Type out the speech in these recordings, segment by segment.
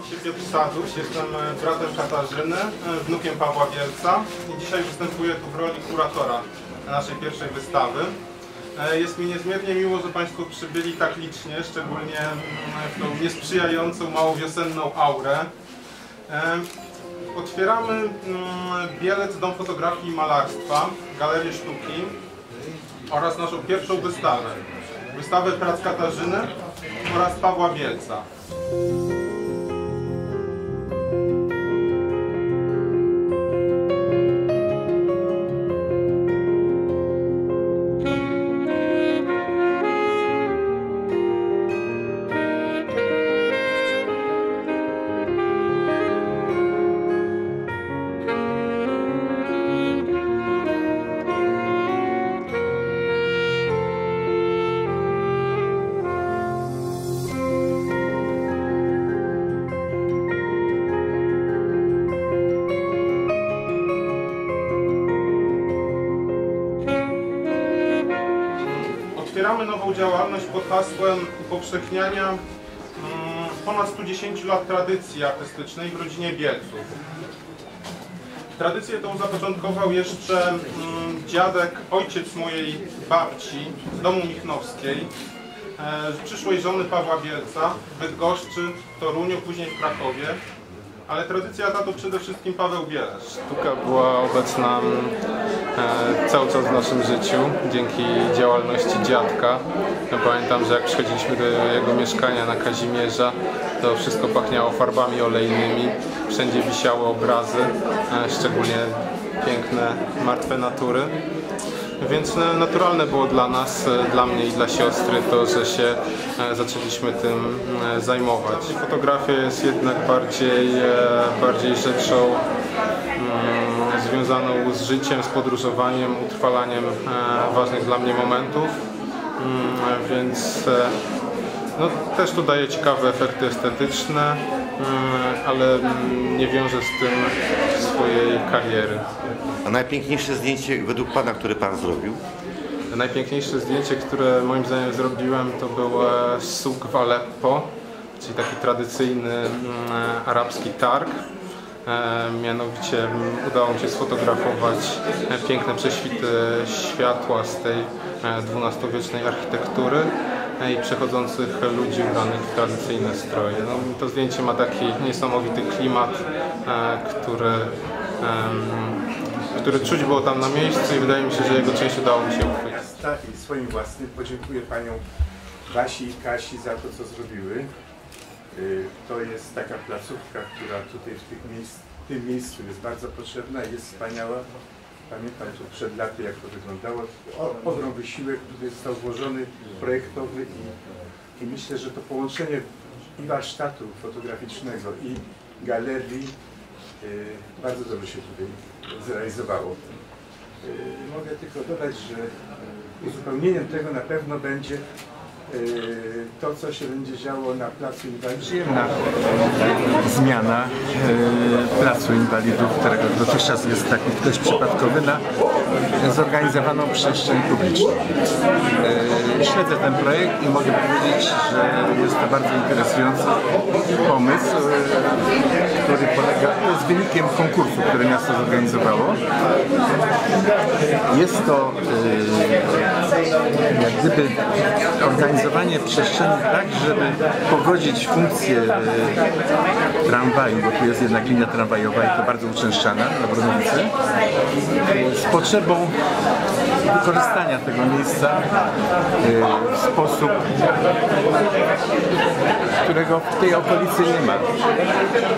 Nazywam się Piotr Saduś, jestem e, bratem Katarzyny, e, wnukiem Pawła Wielca i dzisiaj występuję tu w roli kuratora naszej pierwszej wystawy. E, Jest mi niezmiernie miło, że Państwo przybyli tak licznie, szczególnie mm, w tą niesprzyjającą, mało wiosenną aurę. Otwieramy mm, Bielec Dom Fotografii i Malarstwa, Galerię Sztuki oraz naszą pierwszą wystawę. Wystawę prac Katarzyny oraz Pawła Bielca. Otwieramy nową działalność pod hasłem upowszechniania mm, ponad 110 lat tradycji artystycznej w rodzinie Bielców. Tradycję tą zapoczątkował jeszcze mm, dziadek, ojciec mojej babci z domu Michnowskiej, e, przyszłej żony Pawła Bielca w Bydgoszczy, w Toruniu, później w Krakowie. Ale tradycja ta to przede wszystkim Paweł Bielesz. Sztuka była obecna mm, e, cały czas w naszym życiu dzięki działalności dziadka. Ja pamiętam, że jak przychodziliśmy do jego mieszkania na Kazimierza, to wszystko pachniało farbami olejnymi, wszędzie wisiały obrazy, e, szczególnie piękne, martwe natury. Więc e, naturalne było dla nas, e, dla mnie i dla siostry to, że się e, zaczęliśmy tym zajmować. Fotografia jest jednak bardziej, bardziej rzeczą mm, związaną z życiem, z podróżowaniem, utrwalaniem ważnych dla mnie momentów. Mm, Więc no, też tu daje ciekawe efekty estetyczne, ale mm, nie wiąże z tym swojej kariery. A najpiękniejsze zdjęcie według Pana, które Pan zrobił? Najpiękniejsze zdjęcie, które moim zdaniem zrobiłem, to był e, suk w Aleppo, czyli taki tradycyjny mm, arabski targ. E, Mianowicie mm, udało mi się sfotografować e, piękne prześwity światła z tej XII-wiecznej architektury e, i przechodzących ludzi ubranych w tradycyjne stroje. No, to zdjęcie ma taki niesamowity klimat, e, który, em, który czuć było tam na miejscu i wydaje mi się, że jego część udało mi się uchwycić. i swoim własnym podziękuję paniom Basi i Kasi za to, co zrobiły. Y, To jest taka placówka, która tutaj w, tych miejsc, w tym miejscu jest bardzo potrzebna i jest wspaniała. Pamiętam to przed laty, jak to wyglądało. Ogrom wysiłek tutaj został włożony, projektowy i, i myślę, że to połączenie i warsztatu fotograficznego i galerii y, bardzo dobrze się tutaj zrealizowało. Y, Mogę tylko dodać, że y, uzupełnieniem tego na pewno będzie to, co się będzie działo na Placu Inwalidów. Przyjemna zmiana e, Placu Inwalidów, którego dotychczas jest taki dość przypadkowy, na zorganizowaną przestrzeń publiczną. E, Śledzę ten projekt i mogę powiedzieć, że jest to bardzo interesujący pomysł, e, który polega, to jest wynikiem konkursu, który miasto zorganizowało. Jest to e, jak gdyby organizowanie przestrzeni tak, żeby pogodzić funkcję e, tramwaju, bo tu jest jednak linia tramwajowa i to bardzo uczęszczana na Bronowicy, e, z wykorzystania tego miejsca e, w sposób, którego w tej okolicy nie ma.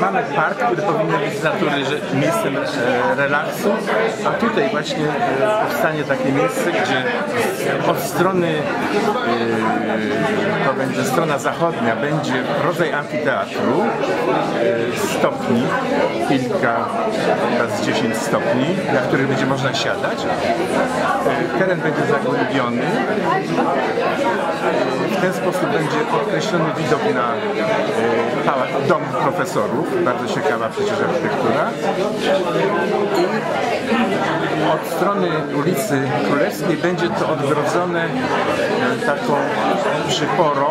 Mamy park, który powinien być z natury miejscem e, relaksu, a tutaj właśnie e, powstanie takie miejsce, gdzie od strony e, to będzie strona zachodnia, będzie rodzaj amfiteatru, stopni, kilka razy 10 stopni, na których będzie można siadać. E, Teren będzie zagłębiony. W ten sposób będzie podkreślony widok na e, dom profesorów, bardzo ciekawa przecież architektura. Strony ulicy Królewskiej będzie to odgrodzone e, taką przyporą,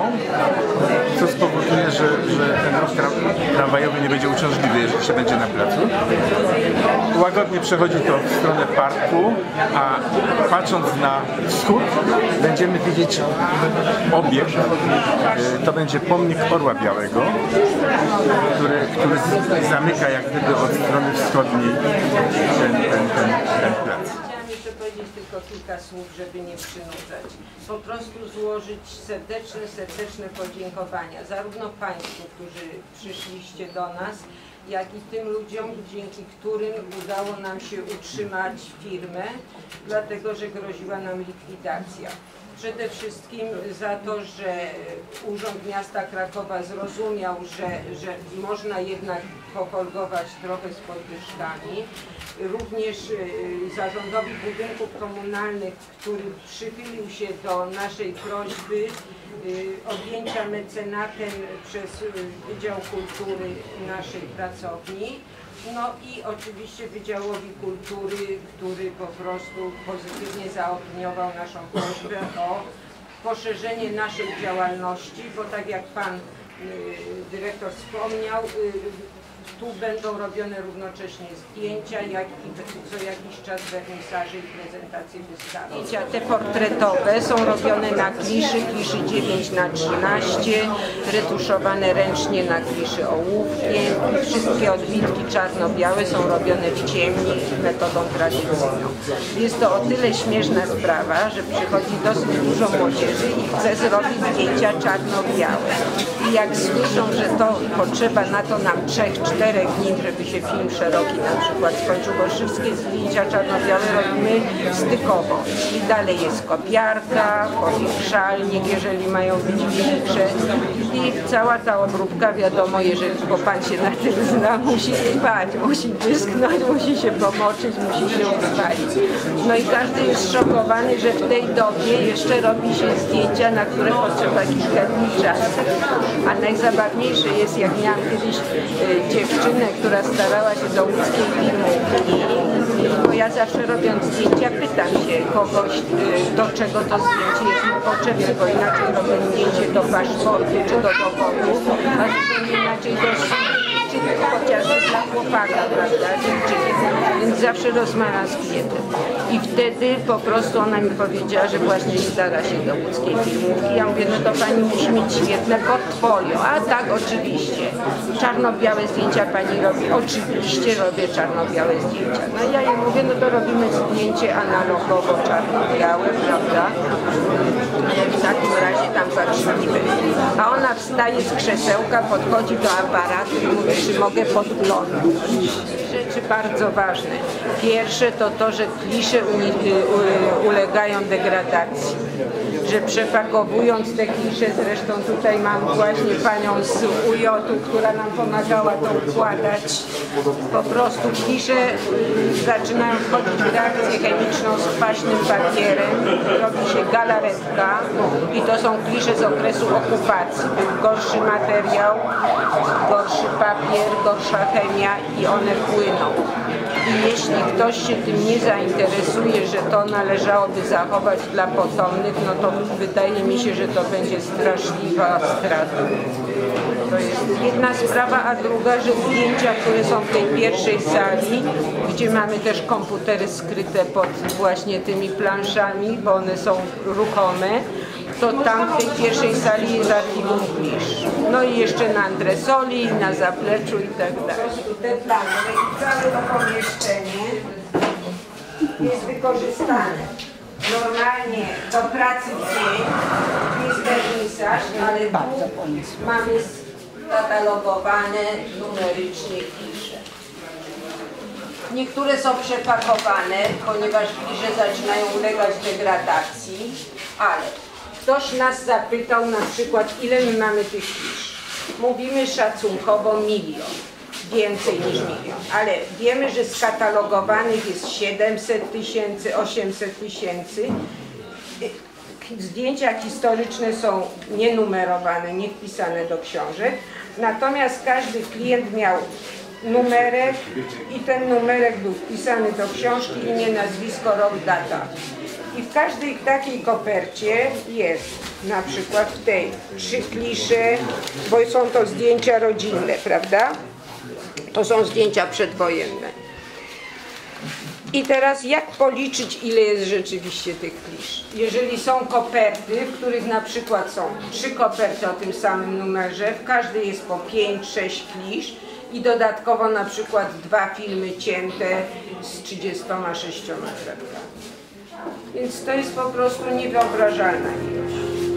co spowoduje, że, że ten ruch tra- tramwajowy nie będzie uciążliwy, jeżeli się będzie na placu. Łagodnie przechodzi to w stronę parku, a patrząc na wschód będziemy widzieć obiekt. Y, To będzie pomnik Orła Białego, który, który zamyka jak gdyby od strony wschodniej ten, ten, ten, ten. Powiedzieć tylko kilka słów, żeby nie przynudzać. Po prostu złożyć serdeczne, serdeczne podziękowania zarówno Państwu, którzy przyszliście do nas, jak i tym ludziom, dzięki którym udało nam się utrzymać firmę, dlatego że groziła nam likwidacja. Przede wszystkim za to, że Urząd Miasta Krakowa zrozumiał, że, że można jednak pofolgować trochę z podwyżkami. Również y, zarządowi budynków komunalnych, który przychylił się do naszej prośby objęcia mecenatem przez y, Wydział Kultury naszej pracowni. No i oczywiście Wydziałowi Kultury, który po prostu pozytywnie zaopiniował naszą prośbę o poszerzenie naszej działalności, bo tak jak Pan y, Dyrektor wspomniał, y, tu będą robione równocześnie zdjęcia, jak i co jakiś czas wernisaże i prezentacje wystawy. Zdjęcia te portretowe są robione na kliszy, kliszy 9 na 13 retuszowane ręcznie na kliszy ołówkiem. Wszystkie odbitki czarno-białe są robione w ciemni metodą tradycyjną. Jest to o tyle śmieszna sprawa, że przychodzi dosyć dużo młodzieży i chce zrobić zdjęcia czarno-białe. I jak słyszą, że to potrzeba na to nam trzech, czterech dni, żeby się film szeroki na przykład skończył, bo wszystkie zdjęcia czarno-białe robimy stykowo. I dalej jest kopiarka, powiększalnik, jeżeli mają być większe. I cała ta obróbka, wiadomo, jeżeli bo pan się na tym zna, musi trwać, musi wyschnąć, musi się pomoczyć, musi się uspalić. No i każdy jest szokowany, że w tej dobie jeszcze robi się zdjęcia, na które potrzeba kilka dni czasu. A najzabawniejsze jest, jak miałam kiedyś y, dziewczynę, która starała się do łódzkiej filmówki, bo ja zawsze robiąc zdjęcia pytam się kogoś, y, do czego to zdjęcie jest potrzebne, bo inaczej robię zdjęcie do paszportu czy do dowodu, a zupełnie inaczej do chociażby dla chłopaka, prawda. Więc zawsze rozmawiam z klientem. I wtedy po prostu ona mi powiedziała, że właśnie stara się do łódzkiej filmówki. Ja mówię, no to pani musi mieć świetne portfolio. A tak, oczywiście. Czarno-białe zdjęcia pani robi? Oczywiście robię czarno-białe zdjęcia. No ja jej mówię, no to robimy zdjęcie analogowo czarno-białe, prawda? W takim razie tam zaczniemy. A ona wstaje z krzesełka, podchodzi do aparatu i mówi, czy mogę podglądać. Rzeczy bardzo ważne. Pierwsze to to, że klisze y, u- ulegają degradacji. Że przepakowując te klisze, zresztą tutaj mam właśnie panią z UJ-u, która nam pomagała to układać. Po prostu klisze zaczynają wchodzić w reakcję chemiczną z kwaśnym papierem. Robi się galaretka i to są klisze z okresu okupacji. Był gorszy materiał, gorszy papier, gorsza chemia i one płyną. I jeśli ktoś się tym nie zainteresuje, że to należałoby zachować dla potomnych, no to wydaje mi się, że to będzie straszliwa strata. To jest jedna sprawa, a druga, że zdjęcia, które są w tej pierwszej sali, gdzie mamy też komputery skryte pod właśnie tymi planszami, bo one są ruchome, to tam w tej pierwszej sali jest archiwum Klisz. No i jeszcze na antresoli, na zapleczu i tak dalej. Te plansze i całe to pomieszczenie jest wykorzystane normalnie do pracy w dzień, jest wernisaż, ale tu mamy skatalogowane numerycznie klisze. Niektóre są przepakowane, ponieważ klisze zaczynają ulegać degradacji, ale ktoś nas zapytał na przykład, ile my mamy tych klisz. Mówimy szacunkowo milion, więcej niż milion, ale wiemy, że skatalogowanych jest 700 tysięcy, 800 tysięcy. Zdjęcia historyczne są nienumerowane, nie wpisane do książek, natomiast każdy klient miał numerek i ten numerek był wpisany do książki, imię, nazwisko, rok, data. I w każdej takiej kopercie jest na przykład w tej, trzy klisze, bo są to zdjęcia rodzinne, prawda? To są zdjęcia przedwojenne. I teraz jak policzyć, ile jest rzeczywiście tych klisz? Jeżeli są koperty, w których na przykład są trzy koperty o tym samym numerze, w każdej jest po 5-6 klisz i dodatkowo na przykład dwa filmy cięte z 36 kratkami. Więc to jest po prostu niewyobrażalna ilość.